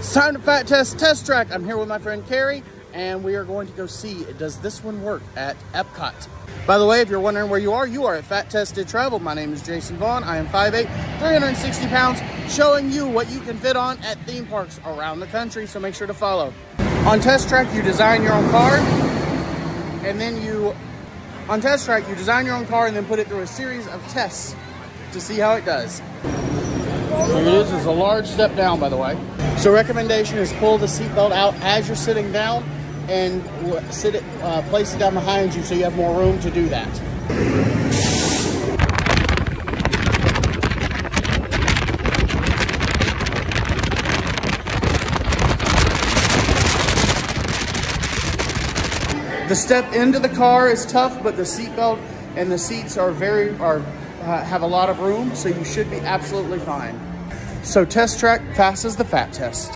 It's time to fat test test track. I'm here with my friend Carrie, and we are going to go see, does this one work at Epcot? By the way, if you're wondering where you are, you are at Fat Tested Travel. My name is Jason Vaughn. I am 5'8", 360 pounds, showing you what you can fit on at theme parks around the country, so make sure to follow. On Test Track, you design your own car, and then you, on Test Track, you design your own car and then put it through a series of tests to see how it does. Here it is, it's a large step down, by the way. So recommendation is pull the seatbelt out as you're sitting down and sit it, uh, place it down behind you so you have more room to do that. The step into the car is tough, but the seatbelt and the seats are very are uh, have a lot of room, so you should be absolutely fine. So test track passes the fat test.